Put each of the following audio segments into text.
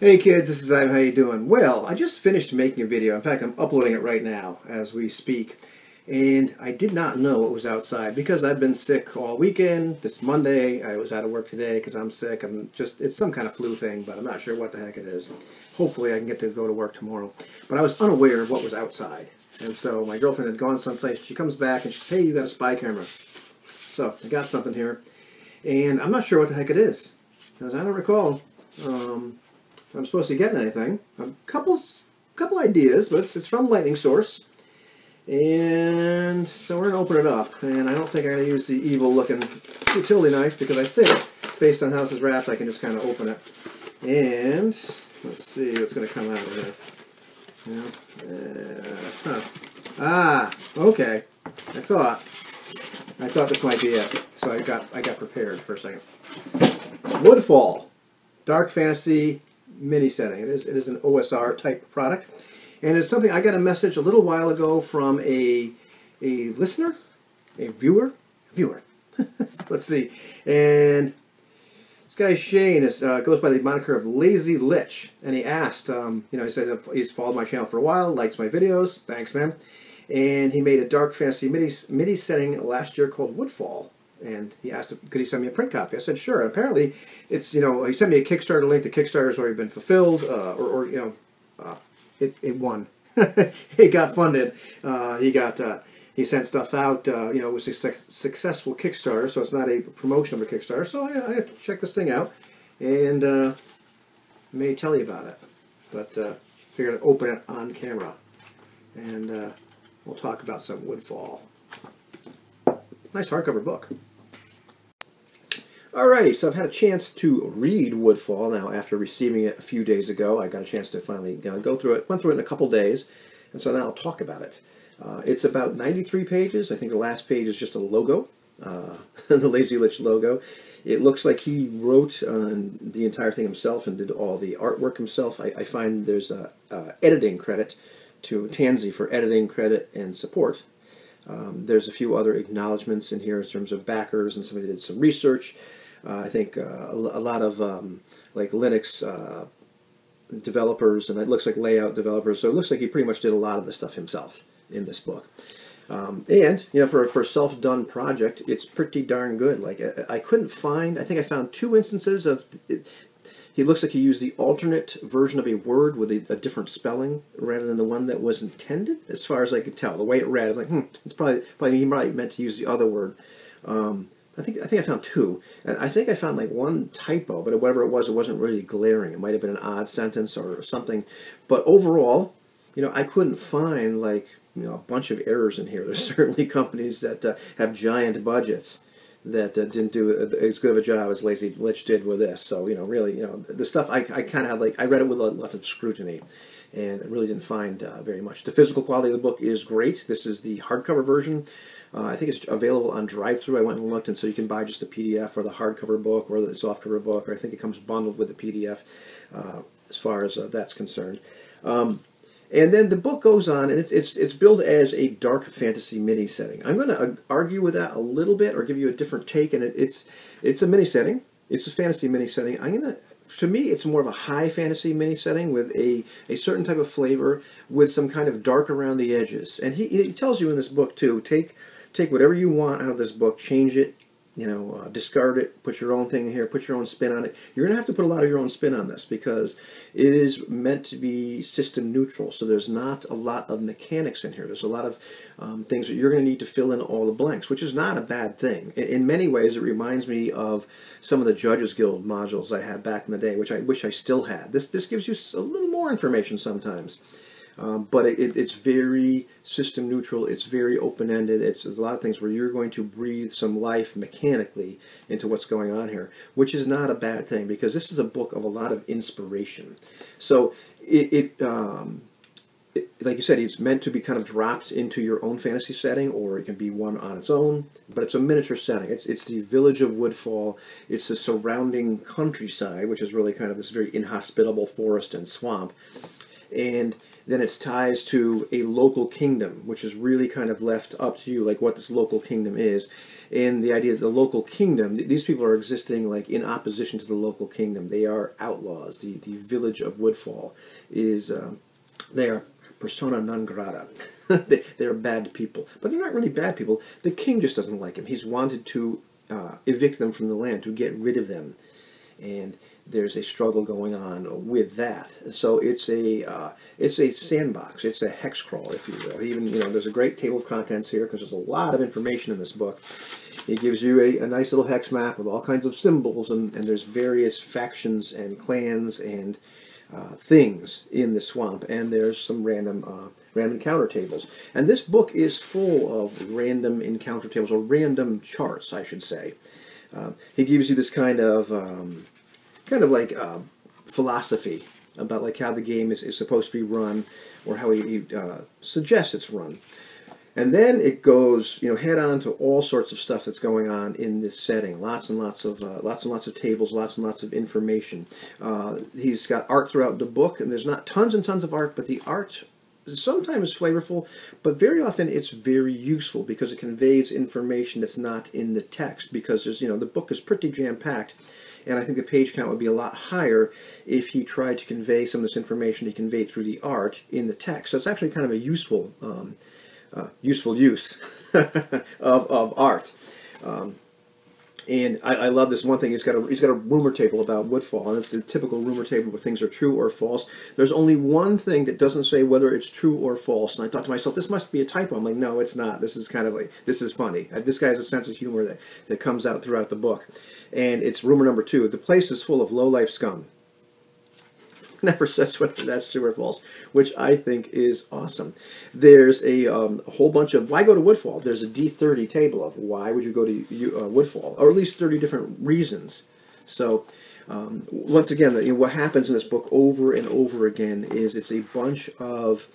Hey kids, this is Ivan. How you doing? Well, I just finished making a video. In fact, I'm uploading it right now as we speak. And I did not know it was outside because I've been sick all weekend. This Monday, I was out of work today because I'm sick. I'm just, it's some kind of flu thing, but I'm not sure what the heck it is. Hopefully I can get to go to work tomorrow. But I was unaware of what was outside. And so my girlfriend had gone someplace. She comes back and she says, hey, you got a spy camera. So I got something here. And I'm not sure what the heck it is. Because I don't recall. Um, I'm supposed to get anything. A couple, couple ideas, but it's, it's from Lightning Source. And so we're going to open it up. And I don't think I'm going to use the evil-looking utility knife because I think, based on how this is wrapped, I can just kind of open it. And let's see what's going to come out of here. Yeah. Uh, huh. Ah, okay. I thought, I thought this might be it. So I got, I got prepared for a second. Woodfall, Dark Fantasy mini setting. It is, it is an OSR type product. And it's something I got a message a little while ago from a, a listener, a viewer, viewer. Let's see. And this guy Shane is, uh, goes by the moniker of Lazy Lich. And he asked, um, you know, he said he's followed my channel for a while, likes my videos. Thanks, man. And he made a dark fantasy mini, mini setting last year called Woodfall and he asked could he send me a print copy. I said sure. And apparently, it's you know he sent me a Kickstarter link. The Kickstarter's already been fulfilled, uh, or, or, you know, uh, it it won. it got funded. Uh, he got uh, he sent stuff out. Uh, you know, it was a successful Kickstarter, so it's not a promotion of a Kickstarter. So I, I checked this thing out, and uh, may tell you about it. But figured to open it on camera, and we'll talk about some Woodfall. Nice hardcover book. Alrighty, so I've had a chance to read Woodfall now after receiving it a few days ago. I got a chance to finally you know, go through it, went through it in a couple days, and so now I'll talk about it. Uh, it's about 93 pages. I think the last page is just a logo, uh, the Lazy Lich logo. It looks like he wrote uh, the entire thing himself and did all the artwork himself. I, I find there's a, a editing credit to Tansy for editing credit and support. Um, there's a few other acknowledgments in here in terms of backers and somebody did some research. Uh, I think uh, a, a, lot of um, like Linux uh, developers, and it looks like layout developers. So it looks like he pretty much did a lot of the stuff himself in this book. Um, and you know, for for self-done project, it's pretty darn good. Like I, I, couldn't find. I think I found two instances of. It, he looks like he used the alternate version of a word with a, a, different spelling rather than the one that was intended, as far as I could tell. The way it read, I'm like, hmm, it's probably probably he might meant to use the other word. Um, I think I think I found two, and I think I found like one typo, but whatever it was, it wasn't really glaring. It might have been an odd sentence or something, but overall, you know, I couldn't find like you know a bunch of errors in here. There's certainly companies that uh, have giant budgets that uh, didn't do as good of a job as Lazy Lich did with this. So you know, really, you know, the stuff I, I kind of had like I read it with a lot of scrutiny, and really didn't find uh, very much. The physical quality of the book is great. This is the hardcover version. Uh, I think it's available on DriveThru. I went and looked, and so you can buy just the PDF or the hardcover book or the softcover book, or I think it comes bundled with the PDF uh, as far as uh, that's concerned. Um, and then the book goes on, and it's it's it's billed as a dark fantasy mini setting. I'm going to uh, argue with that a little bit, or give you a different take. And it, it's it's a mini setting. It's a fantasy mini setting. I'm going to to me, it's more of a high fantasy mini setting with a, a certain type of flavor with some kind of dark around the edges. And he, he tells you in this book, too, take take whatever you want out of this book, change it, you know, uh, discard it, put your own thing in here, put your own spin on it. You're going to have to put a lot of your own spin on this because it is meant to be system neutral. So there's not a lot of mechanics in here. There's a lot of um, things that you're going to need to fill in all the blanks, which is not a bad thing. In, in, many ways, it reminds me of some of the Judges Guild modules I had back in the day, which I wish I still had. This this gives you a little more information sometimes. Um, but it, it's very system neutral. It's very open ended. It's there's a lot of things where you're going to breathe some life mechanically into what's going on here, which is not a bad thing because this is a book of a lot of inspiration. So it, it, um, it like you said, it's meant to be kind of dropped into your own fantasy setting, or it can be one on its own. But it's a miniature setting. It's it's the village of Woodfall. It's the surrounding countryside, which is really kind of this very inhospitable forest and swamp, and then it's ties to a local kingdom, which is really kind of left up to you, like what this local kingdom is. And the idea that the local kingdom, these people are existing like in opposition to the local kingdom. They are outlaws. The, the village of Woodfall is, um, they are persona non grata. they, they're bad people. But they're not really bad people. The king just doesn't like him. He's wanted to uh, evict them from the land, to get rid of them. And there's a struggle going on with that. So it's a uh, it's a sandbox. It's a hex crawl, if you will. Even you know, there's a great table of contents here because there's a lot of information in this book. It gives you a, a, nice little hex map with all kinds of symbols, and, and there's various factions and clans and uh, things in the swamp, and there's some random uh, random encounter tables. And this book is full of random encounter tables, or random charts, I should say. Uh, he gives you this kind of um, kind of like uh, philosophy about like how the game is, is supposed to be run or how he, he uh, suggests it's run. And then it goes, you know, head on to all sorts of stuff that's going on in this setting. Lots and lots of uh, lots and lots of tables, lots and lots of information. Uh, he's got art throughout the book, and there's not tons and tons of art, but the art sometimes flavorful, but very often it's very useful because it conveys information that's not in the text. Because there's, you know, the book is pretty jam packed and I think the page count would be a lot higher if he tried to convey some of this information he conveyed through the art in the text. So it's actually kind of a useful, um, uh, useful use of, of art. Um, and I, I, love this one thing. He's got a he's got a rumor table about Woodfall, and it's the typical rumor table where things are true or false. There's only one thing that doesn't say whether it's true or false. And I thought to myself, this must be a typo. I'm like, no, it's not. This is kind of like this is funny. Uh, this guy has a sense of humor that that comes out throughout the book. And it's rumor number two: the place is full of low life scum. never says whether that's true or false, which I think is awesome. There's a, um, a, whole bunch of why go to Woodfall. There's a D30 table of why would you go to uh, Woodfall, or at least 30 different reasons. So. Um, once again, you know, what happens in this book over and over again is it's a bunch of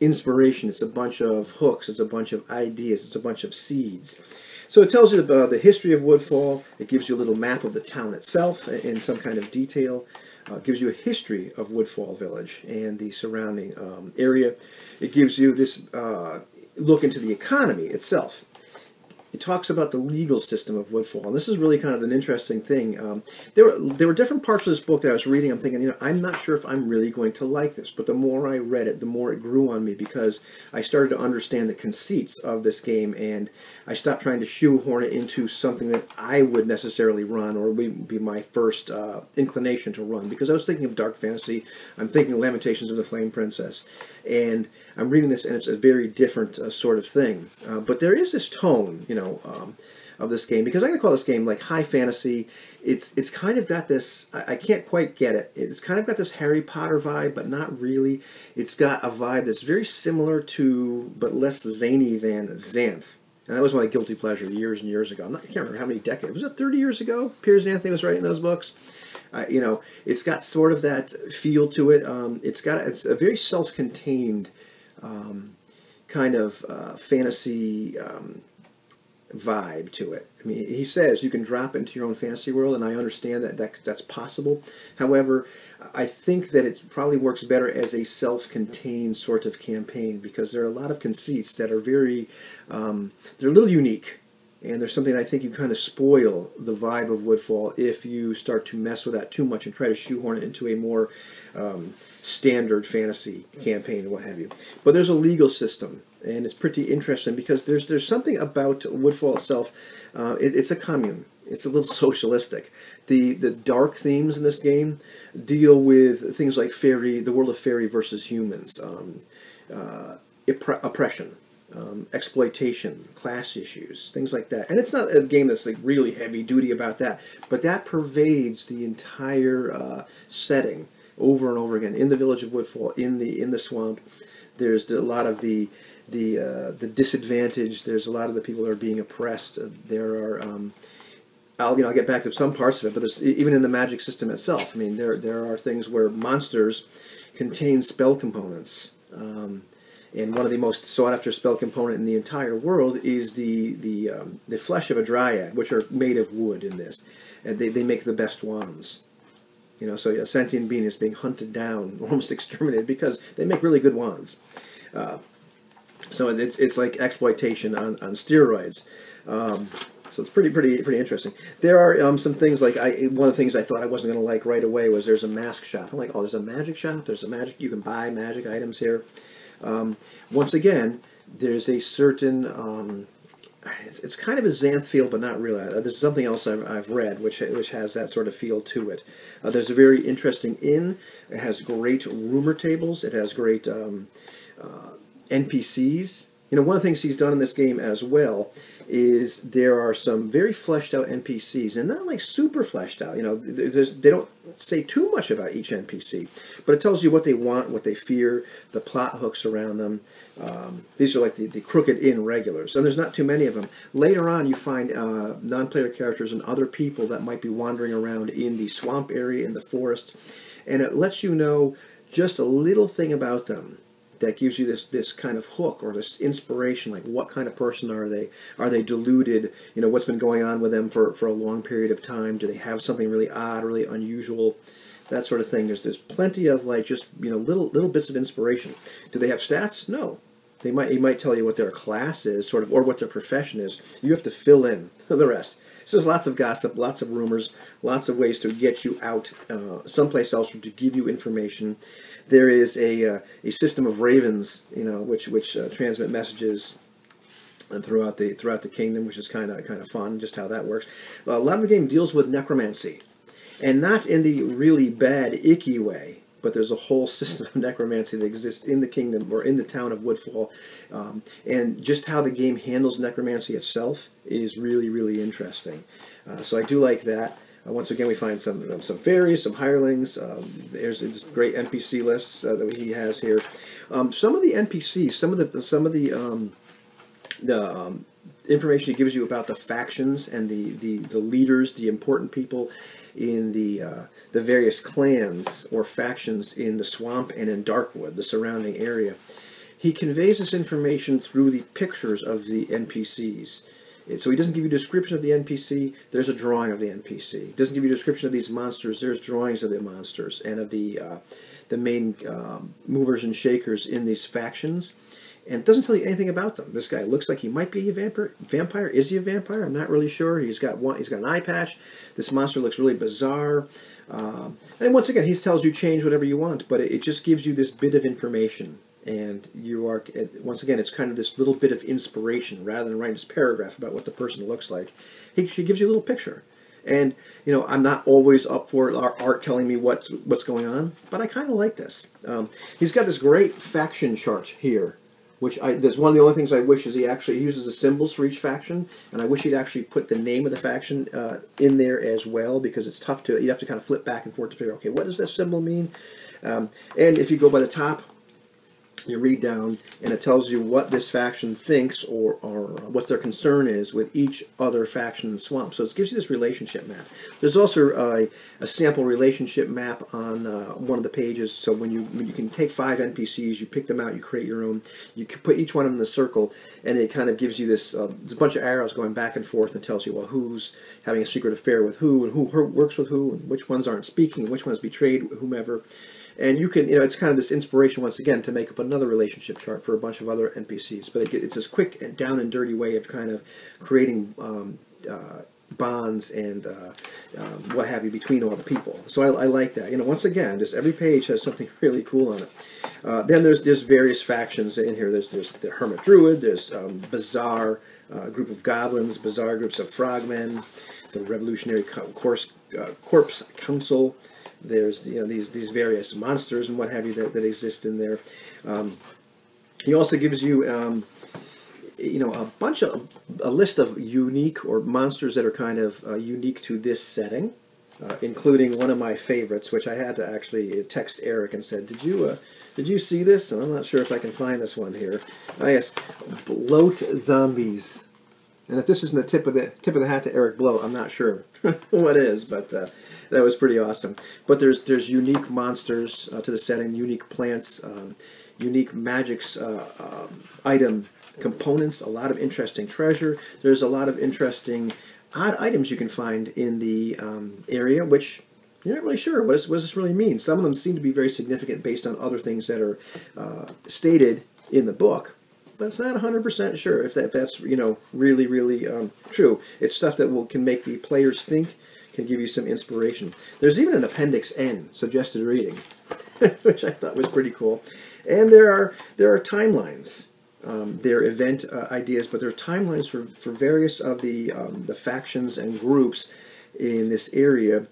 inspiration, it's a bunch of hooks, it's a bunch of ideas, it's a bunch of seeds. So it tells you about the history of Woodfall, it gives you a little map of the town itself in some kind of detail uh, gives you a history of Woodfall Village and the surrounding um, area. It gives you this uh, look into the economy itself it talks about the legal system of Woodfall. And this is really kind of an interesting thing. Um, there, were, there were different parts of this book that I was reading. I'm thinking, you know, I'm not sure if I'm really going to like this. But the more I read it, the more it grew on me because I started to understand the conceits of this game and I stopped trying to shoehorn it into something that I would necessarily run or would be my first uh, inclination to run. Because I was thinking of dark fantasy. I'm thinking Lamentations of the Flame Princess. And I'm reading this, and it's a very different uh, sort of thing. Uh, but there is this tone, you know, um, of this game because I'm gonna call this game like high fantasy. It's it's kind of got this. I, I, can't quite get it. It's kind of got this Harry Potter vibe, but not really. It's got a vibe that's very similar to, but less zany than Xanth. And that was my guilty pleasure years and years ago. Not, i can't remember how many decades. Was it 30 years ago? Piers Anthony was writing those books. Uh, you know, it's got sort of that feel to it. Um, it's got it's a very self-contained um, kind of uh, fantasy um, vibe to it. I mean, he says you can drop into your own fantasy world, and I understand that, that that's possible. However, I think that it probably works better as a self-contained sort of campaign because there are a lot of conceits that are very, um, they're a little unique. And there's something I think you kind of spoil the vibe of Woodfall if you start to mess with that too much and try to shoehorn it into a more um, standard fantasy campaign and what have you. But there's a legal system, and it's pretty interesting because there's there's something about Woodfall itself. Uh, it, it's a commune. It's a little socialistic. The the dark themes in this game deal with things like fairy, the world of fairy versus humans, um, uh, oppression um, exploitation, class issues, things like that. And it's not a game that's like really heavy duty about that, but that pervades the entire uh, setting over and over again in the village of Woodfall, in the in the swamp. There's a lot of the the uh, the disadvantaged. There's a lot of the people that are being oppressed. Uh, there are. Um, I'll you know I'll get back to some parts of it, but there's even in the magic system itself. I mean, there there are things where monsters contain spell components. Um, and one of the most sought after spell component in the entire world is the the um, the flesh of a dryad, which are made of wood in this, and they, they make the best wands. You know, so a sentient being is being hunted down, almost exterminated, because they make really good wands. Uh, so it's it's like exploitation on, on steroids. Um, so it's pretty pretty pretty interesting. There are um, some things like I one of the things I thought I wasn't going to like right away was there's a mask shop. I'm like, oh, there's a magic shop. There's a magic. You can buy magic items here. Um, once again, there's a certain um, it's, it's kind of a Xanth feel, but not really. Uh, there's something else I've, I've read which which has that sort of feel to it. Uh, there's a very interesting inn. It has great rumor tables. It has great um, uh, NPCs. You know, one of the things he's done inn this game as well is there are some very fleshed out NPCs, and not like super fleshed out. You know, they don't say too much about each NPC, but it tells you what they want, what they fear, the plot hooks around them. Um, these are like the, the crooked in regulars, and there's not too many of them. Later on, you find uh, non-player characters and other people that might be wandering around in the swamp area, in the forest, and it lets you know just a little thing about them that gives you this this kind of hook or this inspiration like what kind of person are they? Are they deluded? You know what's been going on with them for for a long period of time? Do they have something really odd really unusual? That sort of thing. There's there's plenty of like just you know little little bits of inspiration. Do they have stats? No. They might he might tell you what their class is sort of or what their profession is. You have to fill in the rest so there's lots of gossip, lots of rumors, lots of ways to get you out uh, someplace else or to give you information there is a, uh, a system of ravens, you know, which which uh, transmit messages throughout the throughout the kingdom, which is kind of kind of fun, just how that works. a lot of the game deals with necromancy, and not in the really bad, icky way. But there's a whole system of necromancy that exists in the kingdom or in the town of Woodfall, um, and just how the game handles necromancy itself is really, really interesting. Uh, so I do like that. Uh, once again, we find some um, some fairies, some hirelings. Um, there's this great NPC lists uh, that he has here. Um, some of the NPCs, some of the some of the um, the um, information he gives you about the factions and the, the, the leaders, the important people in the uh, the various clans or factions in the swamp and in Darkwood, the surrounding area. He conveys this information through the pictures of the NPCs. So he doesn't give you a description of the NPC. There's a drawing of the NPC. Doesn't give you a description of these monsters. There's drawings of the monsters and of the uh, the main um, movers and shakers in these factions. And it doesn't tell you anything about them. This guy looks like he might be a vampire. Vampire? Is he a vampire? I'm not really sure. He's got one. He's got an eye patch. This monster looks really bizarre. Um, and once again, he tells you change whatever you want, but it, it just gives you this bit of information and you are once again it's kind of this little bit of inspiration rather than writing this paragraph about what the person looks like he, she gives you a little picture and you know i'm not always up for art telling me what's what's going on but i kind of like this um, he's got this great faction chart here which I, that's one of the only things I wish is he actually uses the symbols for each faction, and I wish he'd actually put the name of the faction uh, in there as well because it's tough to you have to kind of flip back and forth to figure okay what does this symbol mean, um, and if you go by the top you read down and it tells you what this faction thinks or, or what their concern is with each other faction in the swamp. So it gives you this relationship map. There's also a, a sample relationship map on uh, one of the pages. So when you when you can take five NPCs, you pick them out, you create your own, you can put each one in the circle, and it kind of gives you this, uh, a bunch of arrows going back and forth and tells you well who's having a secret affair with who and who works with who and which ones aren't speaking, which ones betrayed whomever. And you can, you know, it's kind of this inspiration once again to make up another relationship chart for a bunch of other NPCs. But it, it's this quick and down and dirty way of kind of creating um, uh, bonds and uh, um, what have you between all the people. So I, I, like that. You know, once again, just every page has something really cool on it. Uh, then there's there's various factions in here. There's there's the Hermit Druid. There's um, bizarre uh, group of goblins, bizarre groups of frogmen, the Revolutionary Corpse, uh, Corpse Council. There's you know these these various monsters and what have you that, that exist in there. Um, he also gives you um, you know a bunch of a list of unique or monsters that are kind of uh, unique to this setting, uh, including one of my favorites, which I had to actually text Eric and said, "Did you uh, did you see this?" And I'm not sure if I can find this one here. I guess bloat zombies. And if this isn't the tip of the tip of the hat to Eric Bloat, I'm not sure what is, but uh, that was pretty awesome. But there's there's unique monsters uh, to the setting, unique plants, um, unique magics uh, um, item components, a lot of interesting treasure. There's a lot of interesting odd items you can find in the um, area, which you're not really sure what, is, what does this really mean. Some of them seem to be very significant based on other things that are uh, stated in the book, but it's not 100% sure if, that, that's you know really really um, true. It's stuff that will can make the players think, can give you some inspiration. There's even an Appendix N, suggested reading, which I thought was pretty cool. And there are there are timelines. Um, they're event uh, ideas, but there are timelines for, for various of the um, the factions and groups in this area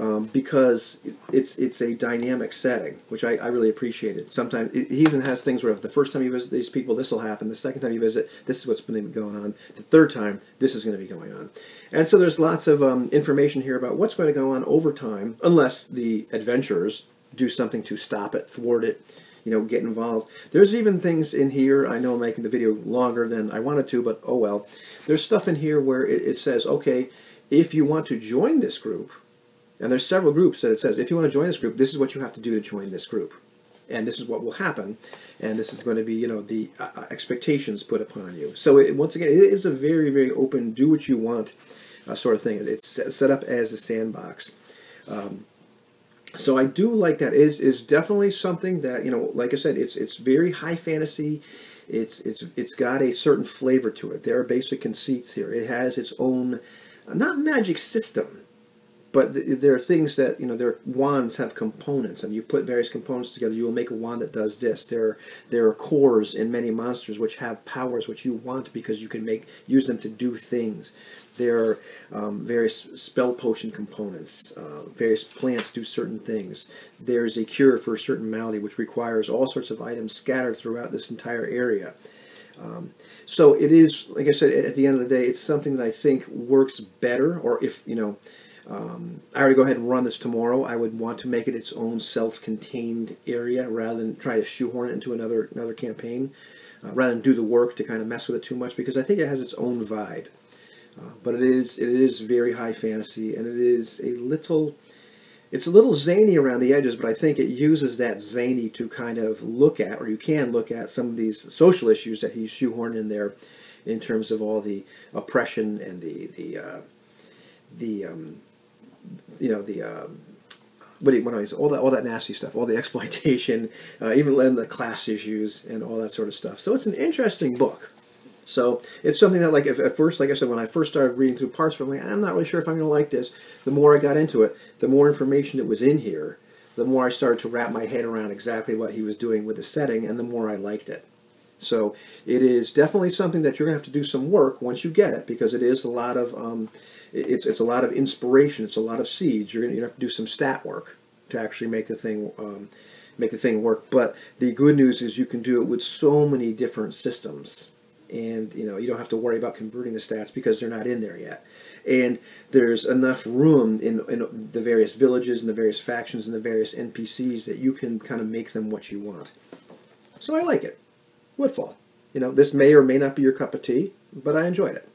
um, because it's it's a dynamic setting, which I, I really appreciated. Sometimes it, he even has things where the first time you visit these people, this will happen. The second time you visit, this is what's been going on. The third time, this is going to be going on. And so there's lots of um, information here about what's going to go on over time, unless the adventurers do something to stop it, thwart it, you know, get involved. There's even things in here, I know I'm making the video longer than I wanted to, but oh well. There's stuff in here where it, it says, okay, if you want to join this group, and there's several groups that it says, if you want to join this group, this is what you have to do to join this group. And this is what will happen. And this is going to be, you know, the uh, uh expectations put upon you. So it, once again, it is a very, very open, do what you want uh, sort of thing. It's set up as a sandbox. Um, so I do like that. It is is definitely something that you know, like I said, it's it's very high fantasy. It's it's it's got a certain flavor to it. There are basic conceits here. It has its own, not magic system, but th- there are things that you know their wands have components and you put various components together you will make a wand that does this. There there are cores in many monsters which have powers which you want because you can make use them to do things. There are um, various spell potion components uh, various plants do certain things. There's a cure for a certain malady which requires all sorts of items scattered throughout this entire area. Um, so it is like i said at the end of the day it's something that i think works better or if you know um, I already go ahead and run this tomorrow. I would want to make it its own self-contained area rather than try to shoehorn it into another another campaign, uh, rather than do the work to kind of mess with it too much because I think it has its own vibe. Uh, but it is it is very high fantasy and it is a little it's a little zany around the edges, but I think it uses that zany to kind of look at, or you can look at some of these social issues that he's shoehorned in there, in terms of all the oppression and the the uh, the um, you know the um, what do you, what say? all that all that nasty stuff, all the exploitation, uh, even the class issues and all that sort of stuff. So it's an interesting book. So it's something that, like, if, at first, like I said, when I first started reading through parts of it, I'm like, I'm not really sure if I'm going to like this. The more I got into it, the more information that was in here, the more I started to wrap my head around exactly what he was doing with the setting, and the more I liked it. So it is definitely something that you're going to have to do some work once you get it, because it is a lot of um, it's it's a lot of inspiration. It's a lot of seeds. You're gonna, have to do some stat work to actually make the thing um, make the thing work. But the good news is you can do it with so many different systems, and you know you don't have to worry about converting the stats because they're not in there yet. And there's enough room in, in the various villages and the various factions and the various NPCs that you can kind of make them what you want. So I like it. Woodfall. You know, this may or may not be your cup of tea, but I enjoyed it.